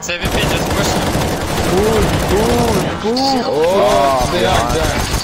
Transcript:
Це він піде з Пуль, пуль, пуль. О, блядь, да.